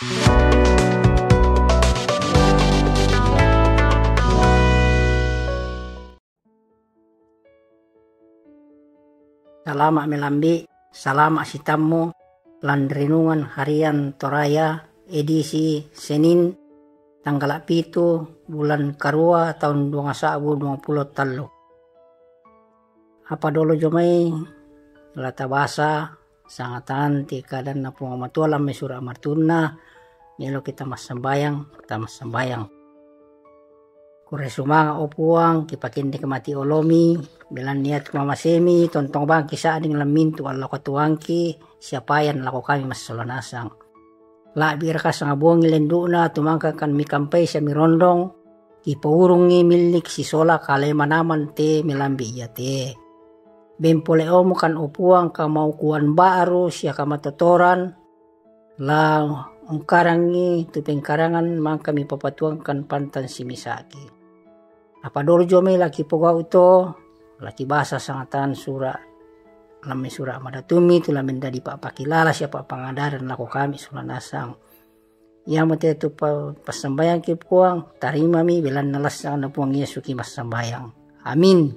Salama melambi, salama sitamu, lan renungan harian Toraya edisi Senin tanggal pitu bulan Karua tahun 2020 talu. Apa dulu jomai lata bahasa sangatan ti kadan na punga matua lam mesura martuna melo kita mas sembayang kita mas sembayang. Kure sumanga opuang kipakindi kemati olomi belan niat mama semi tontong bang kisah ading lamin tu Allah katuangki siapa yang lako kami mas solanasang la bir ka sa buong ilenduna tumangka kan mi kampay sa mirondong ipaurungi milik si sola kale manaman te milambi iya te. Bempole omo kan upuang ka mau kuan baru siya ka matatoran la ungkarangi tu pengkarangan mang kami papatuang kan pantan si misaki. Apa dolo jome laki pogau to? Laki basa sangatan sura. Lami sura madatumi tu lamin dadi pak pakilala siapa pangadaran lako kami sulanasang yang mati tu pa pasambayang ki puang tarima mi bilan nalas na puang Yesu ki masambayang amin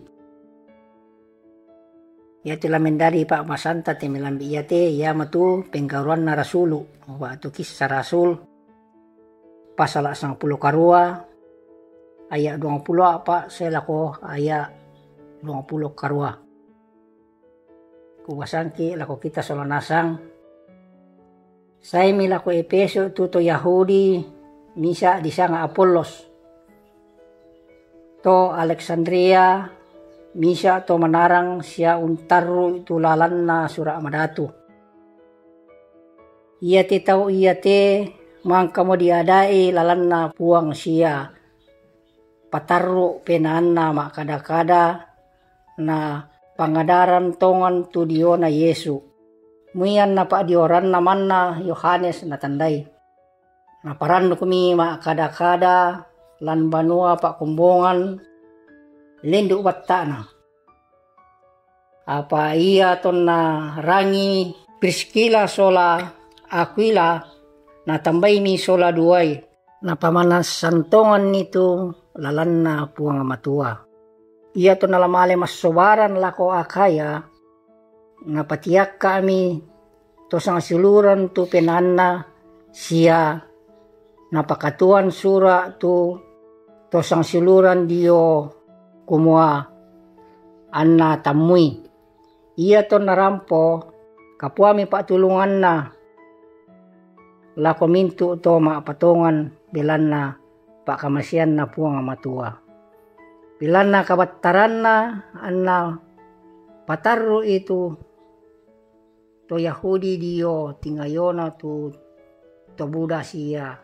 ya tila mendari pak masanta te melambi ya te ya matu pengkaruan na rasulu. Waktu kisah rasul. Pasal sang puluh karua ayat dua puluh apa saya lako ayat dua puluh karua. Kubasangki lako kita solanasang saya milako epeso tuto Yahudi misa di sanga Apollos. To Alexandria misa to manarang siya untaru itu lalan sura madatu. Ia te tau ia te mangka mo diadai lalan na puang siya pataru penaan na makada-kada na pangadaran tongan tu dio na Yesu. Muyan na pa dioran naman na Yohanes na tanday. Naparan kami makada-kada lan banua pa kumbongan lenduk watta na. Apa ia ton na rangi Priscilla sola Aquila na tambay mi sola duay na pamanas santongan nito lalan na puang matua. Ia to nalamale mas sobaran lako akaya na patiak kami to sang siluran tu penanna siya napakatuan sura tu to sang siluran dio kumua anna tamui. Ia to narampo kapuami tulungan na lako mintu to patongan bilan na kamasian na puang matua. Bilan na kabattaran na anna pataru itu to Yahudi dio tingayona tu to Buddha siya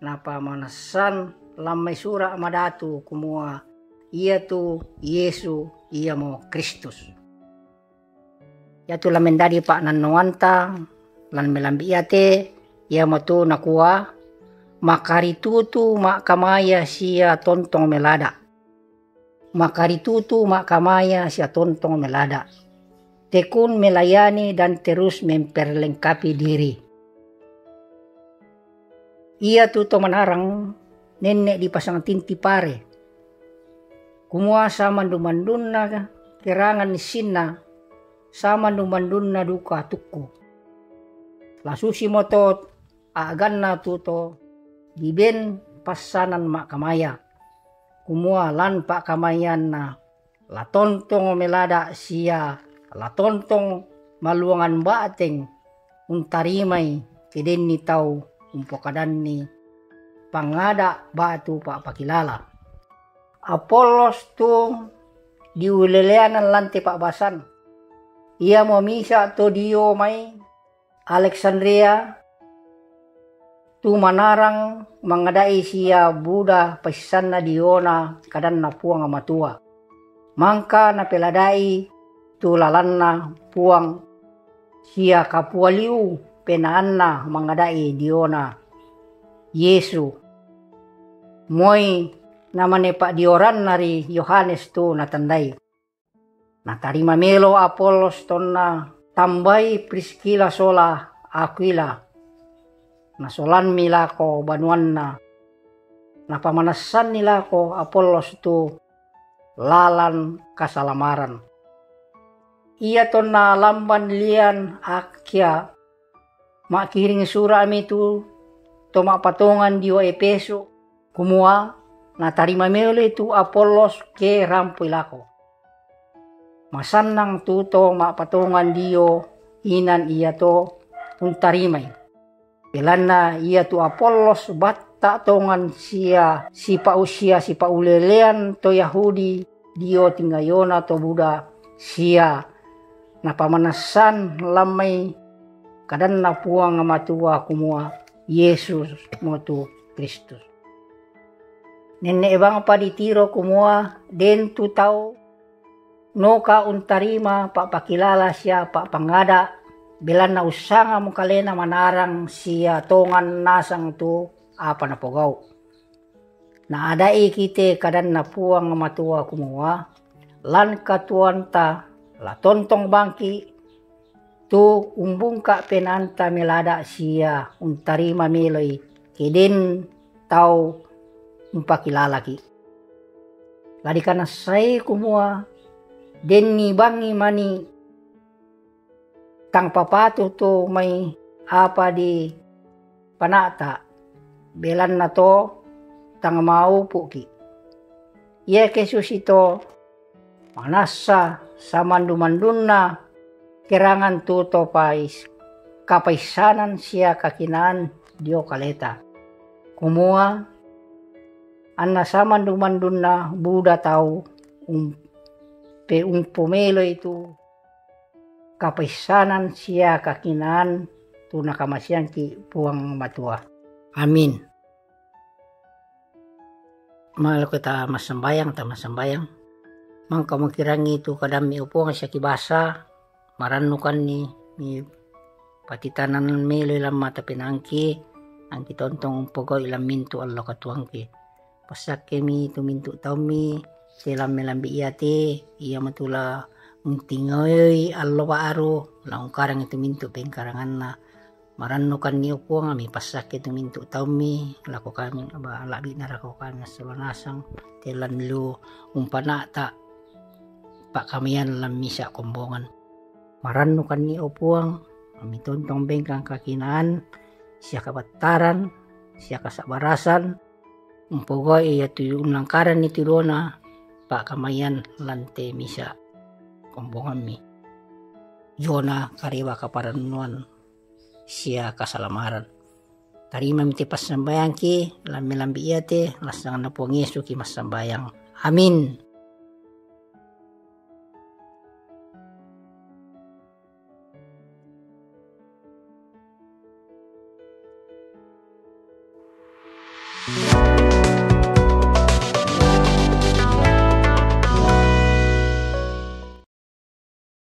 napa manasan lamay sura madatu kumua ia tu Yesu ia mo Kristus. Ya tu lamen dari pak nanuanta lan melambi te ia mo tu nakua makaritutu mak kamaya sia tontong melada. Makaritutu mak kamaya sia tontong melada. Tekun melayani dan terus memperlengkapi diri. Ia tu to manarang nenek di pasang tinti pare Kumua sama mandun-mandunna kerangan sinna sama mandun-mandunna duka tuku. Lasusi moto aganna tuto diben pasanan mak kamaya. Kumua lan pak kamayan na. Latontong melada sia. Latontong maluangan bateng untarimay keden ni tau. Umpokadan ni. Pangada batu pak pakilala. Apollos tu diuleleanan lantai Pak Basan. Ia mau misa to dio mai Alexandria tu manarang mengadai sia Buddha na diona kadan na puang amatua. Mangka na peladai tu lalanna puang sia kapualiu penaanna mengadai diona Yesu. Moi namane Dioran nari Yohanes tu natandai. Na tarima melo Apolos tonna tambai Priscilla sola Aquila. nasolan milako banuanna napamanasan nilako Apollos tu lalan kasalamaran ia to na lamban lian akya makiring sura mi tu to patongan dio Epeso kumua na tarima mele tu Apollos ke rampo ilako masanang tuto patongan dio inan iya to untarimay Pilana ia tu Apollos batta tongan sia si pa usia si pa ulelean to Yahudi dio tinggayona to Buddha sia. Na pamanasan lamay kadan na puang matua kumua Yesus mo tu Kristus. Nene ebang pa ditiro kumua den tu tau. No ka untarima pa pakilala siya pa pangada. Bilan na usanga mo kalena manarang siya tongan nasang tu apa na pogaw. Na adai kite kadan na puang matua kumua, lan katuan ta la tontong bangki. Tu umbung ka penanta melada siya untarima meloy kidin tau umpakilala ki. Ladi kana say kumua den ni bangi mani tang papatu to may apa di panata belan na to tang maupo ki. Ia kesus ito manasa sa mandumandun na kerangan tuto pais kapaisanan siya kakinaan dio kaleta. Kumua an sa mandumandun na Buddha tau um, pe um pomelo itu kapaisanan siya kakinaan tu nakamasian ki puang matua. Amin. Malo kita masambayang ta masambayang. Mang kamukirangi itu kadami upo nga siya kibasa maranukan ni ni patitanan melo ilang mata pinangki ang kitontong pogo ilang mintu Allah katuangki. Pasak kemi tu mintu taumi selam melambi iyate iya matula Untingoy allo aro laung karang itu mintu pengkarangan na marano kan niyo po nga may pasak itu mintu tau mi. Lako kami ba labi na rako kami sulanasang telan lu umpana ta pak kamian lam misa kombongan. Marano kan niyo po ang kami tontong bengkang kakinaan siya kabataran siya kasabarasan umpogo iya tuyong langkaran ni Tirona pak kamayan lante misa kombongan mi Yona kariwa kaparanuan siya kasalamaran. Tarima mi tipas sambayang ki, lambi-lambi iyate, lasang na po Yesu ki mas sambayang. Amin. You.